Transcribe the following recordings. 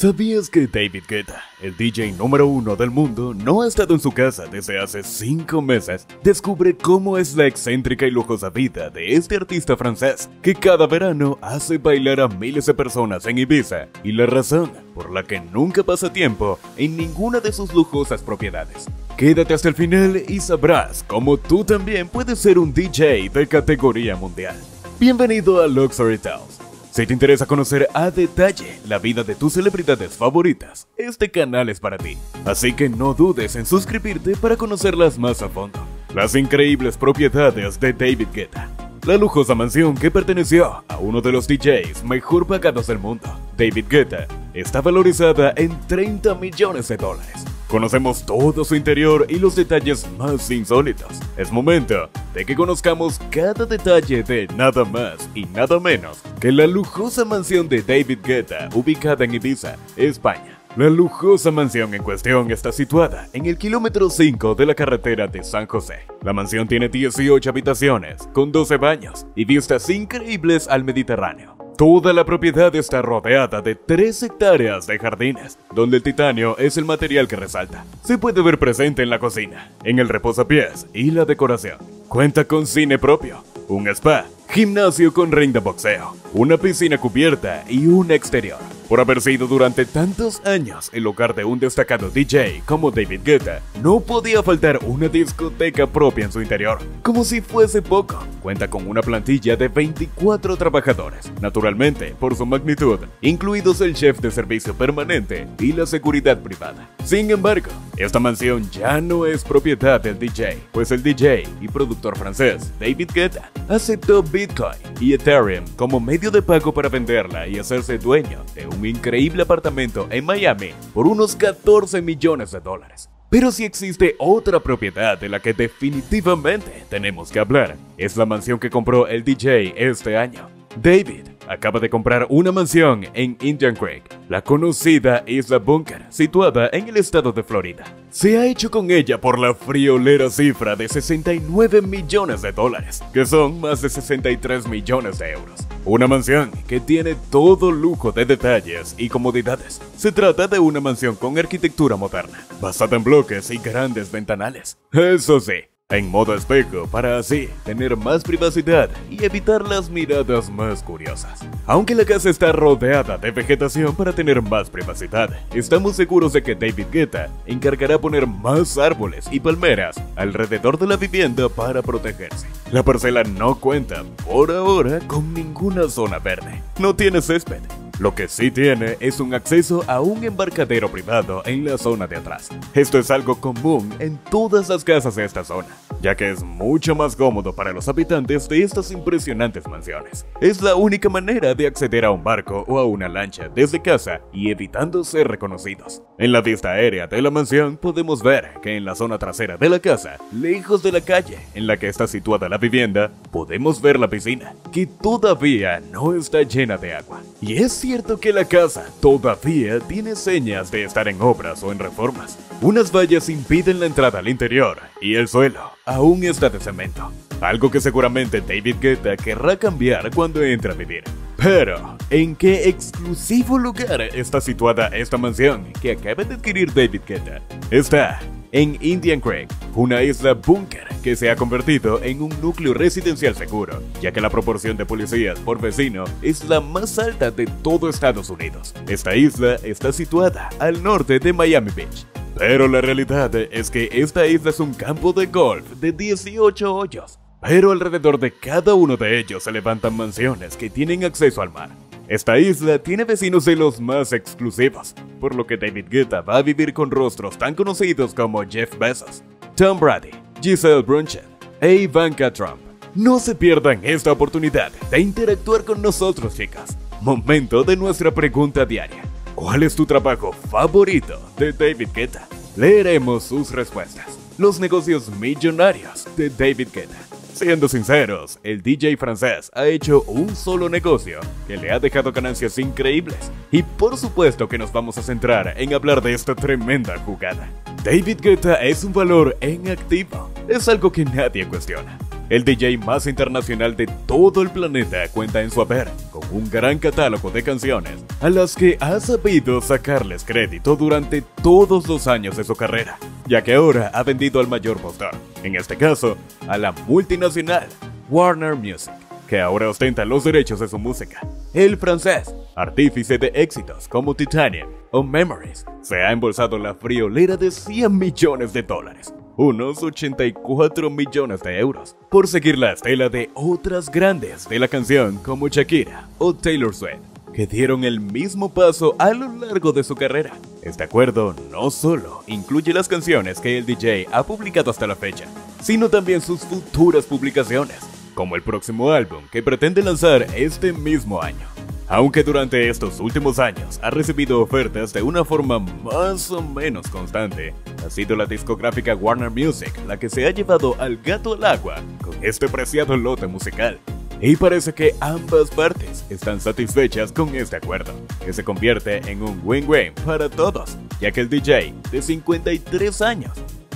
¿Sabías que David Guetta, el DJ número uno del mundo, no ha estado en su casa desde hace 5 meses? Descubre cómo es la excéntrica y lujosa vida de este artista francés, que cada verano hace bailar a miles de personas en Ibiza, y la razón por la que nunca pasa tiempo en ninguna de sus lujosas propiedades. Quédate hasta el final y sabrás cómo tú también puedes ser un DJ de categoría mundial. Bienvenido a Luxury Tales si te interesa conocer a detalle la vida de tus celebridades favoritas, este canal es para ti. Así que no dudes en suscribirte para conocerlas más a fondo. Las increíbles propiedades de David Guetta. La lujosa mansión que perteneció a uno de los DJs mejor pagados del mundo, David Guetta, está valorizada en 30 millones de dólares. Conocemos todo su interior y los detalles más insólitos. Es momento de que conozcamos cada detalle de nada más y nada menos que la lujosa mansión de David Guetta ubicada en Ibiza, España. La lujosa mansión en cuestión está situada en el kilómetro 5 de la carretera de San José. La mansión tiene 18 habitaciones, con 12 baños y vistas increíbles al Mediterráneo. Toda la propiedad está rodeada de 3 hectáreas de jardines, donde el titanio es el material que resalta. Se puede ver presente en la cocina, en el reposapiés y la decoración. Cuenta con cine propio, un spa, gimnasio con ring de boxeo, una piscina cubierta y un exterior. Por haber sido durante tantos años el hogar de un destacado DJ como David Guetta, no podía faltar una discoteca propia en su interior. Como si fuese poco, cuenta con una plantilla de 24 trabajadores, naturalmente por su magnitud, incluidos el chef de servicio permanente y la seguridad privada. Sin embargo, esta mansión ya no es propiedad del DJ, pues el DJ y productor francés David Guetta aceptó Bitcoin y Ethereum como medio de pago para venderla y hacerse dueño de un increíble apartamento en Miami por unos 14 millones de dólares. Pero si existe otra propiedad de la que definitivamente tenemos que hablar, es la mansión que compró el DJ este año. David acaba de comprar una mansión en Indian Creek, la conocida Isla Bunker, situada en el estado de Florida. Se ha hecho con ella por la friolera cifra de 69 millones de dólares, que son más de 63 millones de euros. Una mansión que tiene todo lujo de detalles y comodidades. Se trata de una mansión con arquitectura moderna, basada en bloques y grandes ventanales. Eso sí, en modo espejo para así tener más privacidad y evitar las miradas más curiosas. Aunque la casa está rodeada de vegetación para tener más privacidad, estamos seguros de que David Guetta encargará poner más árboles y palmeras alrededor de la vivienda para protegerse. La parcela no cuenta, por ahora, con ninguna zona verde. No tiene césped, lo que sí tiene es un acceso a un embarcadero privado en la zona de atrás. Esto es algo común en todas las casas de esta zona, ya que es mucho más cómodo para los habitantes de estas impresionantes mansiones. Es la única manera de acceder a un barco o a una lancha desde casa y evitando ser reconocidos. En la vista aérea de la mansión podemos ver que en la zona trasera de la casa, lejos de la calle en la que está situada la vivienda, podemos ver la piscina, que todavía no está llena de agua. Y es cierto que la casa todavía tiene señas de estar en obras o en reformas. Unas vallas impiden la entrada al interior y el suelo aún está de cemento. Algo que seguramente David Guetta querrá cambiar cuando entre a vivir. Pero, ¿en qué exclusivo lugar está situada esta mansión que acaba de adquirir David Guetta? Está en Indian Creek, una isla búnker que se ha convertido en un núcleo residencial seguro, ya que la proporción de policías por vecino es la más alta de todo Estados Unidos. Esta isla está situada al norte de Miami Beach. Pero la realidad es que esta isla es un campo de golf de 18 hoyos. Pero alrededor de cada uno de ellos se levantan mansiones que tienen acceso al mar. Esta isla tiene vecinos de los más exclusivos, por lo que David Guetta va a vivir con rostros tan conocidos como Jeff Bezos, Tom Brady, Giselle Bundchen e Ivanka Trump. No se pierdan esta oportunidad de interactuar con nosotros, chicas. Momento de nuestra pregunta diaria. ¿Cuál es tu trabajo favorito de David Guetta? Leeremos sus respuestas. Los negocios millonarios de David Guetta. Siendo sinceros, el DJ francés ha hecho un solo negocio que le ha dejado ganancias increíbles. Y por supuesto que nos vamos a centrar en hablar de esta tremenda jugada. David Guetta es un valor en activo, es algo que nadie cuestiona. El DJ más internacional de todo el planeta cuenta en su haber con un gran catálogo de canciones a las que ha sabido sacarles crédito durante todos los años de su carrera, ya que ahora ha vendido al mayor postor, en este caso a la multinacional Warner Music, que ahora ostenta los derechos de su música. El francés, artífice de éxitos como Titanium o Memories, se ha embolsado la friolera de 100 millones de dólares unos 84 millones de euros, por seguir la estela de otras grandes de la canción como Shakira o Taylor Swift, que dieron el mismo paso a lo largo de su carrera. Este acuerdo no solo incluye las canciones que el DJ ha publicado hasta la fecha, sino también sus futuras publicaciones, como el próximo álbum que pretende lanzar este mismo año. Aunque durante estos últimos años ha recibido ofertas de una forma más o menos constante, ha sido la discográfica Warner Music la que se ha llevado al gato al agua con este preciado lote musical. Y parece que ambas partes están satisfechas con este acuerdo, que se convierte en un win-win para todos, ya que el DJ de 53 años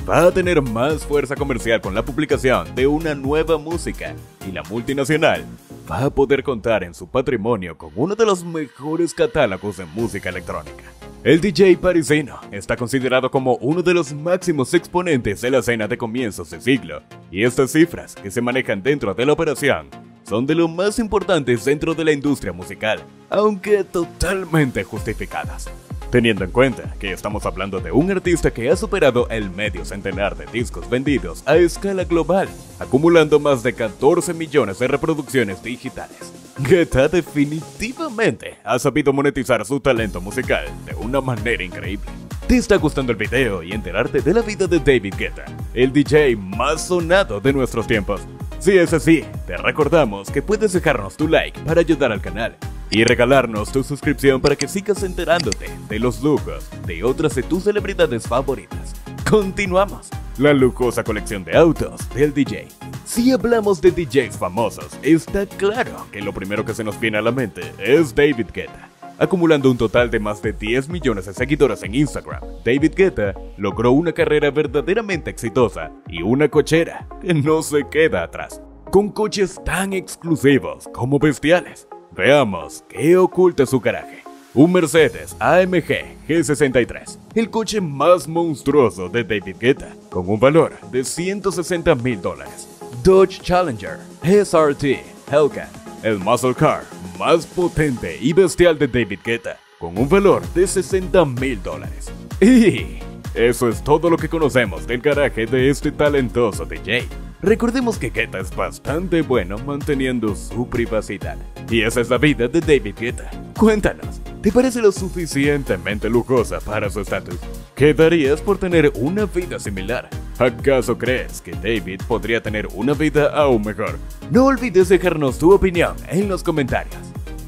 va a tener más fuerza comercial con la publicación de una nueva música y la multinacional va a poder contar en su patrimonio con uno de los mejores catálogos de música electrónica. El DJ parisino está considerado como uno de los máximos exponentes de la escena de comienzos de siglo, y estas cifras que se manejan dentro de la operación son de lo más importantes dentro de la industria musical, aunque totalmente justificadas teniendo en cuenta que estamos hablando de un artista que ha superado el medio centenar de discos vendidos a escala global, acumulando más de 14 millones de reproducciones digitales. Guetta definitivamente ha sabido monetizar su talento musical de una manera increíble. ¿Te está gustando el video y enterarte de la vida de David Guetta, el DJ más sonado de nuestros tiempos? Si es así, te recordamos que puedes dejarnos tu like para ayudar al canal y regalarnos tu suscripción para que sigas enterándote de los lujos de otras de tus celebridades favoritas. Continuamos. La lujosa colección de autos del DJ. Si hablamos de DJs famosos, está claro que lo primero que se nos viene a la mente es David Guetta. Acumulando un total de más de 10 millones de seguidores en Instagram, David Guetta logró una carrera verdaderamente exitosa y una cochera que no se queda atrás, con coches tan exclusivos como bestiales Veamos qué oculta su garaje. Un Mercedes AMG G63, el coche más monstruoso de David Guetta, con un valor de 160 mil dólares. Dodge Challenger SRT Hellcat, el muscle car más potente y bestial de David Guetta, con un valor de 60 mil dólares. Y eso es todo lo que conocemos del garaje de este talentoso DJ. Recordemos que Guetta es bastante bueno manteniendo su privacidad. Y esa es la vida de David Guetta. Cuéntanos, ¿te parece lo suficientemente lujosa para su estatus? ¿Qué darías por tener una vida similar? ¿Acaso crees que David podría tener una vida aún mejor? No olvides dejarnos tu opinión en los comentarios.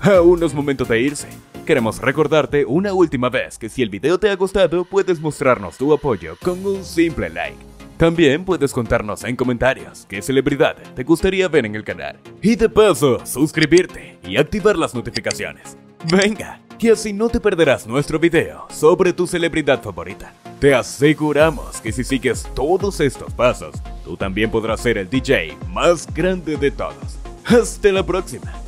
Aún es momento de irse. Queremos recordarte una última vez que si el video te ha gustado puedes mostrarnos tu apoyo con un simple like. También puedes contarnos en comentarios qué celebridad te gustaría ver en el canal. Y de paso, suscribirte y activar las notificaciones. Venga, que así no te perderás nuestro video sobre tu celebridad favorita. Te aseguramos que si sigues todos estos pasos, tú también podrás ser el DJ más grande de todos. Hasta la próxima.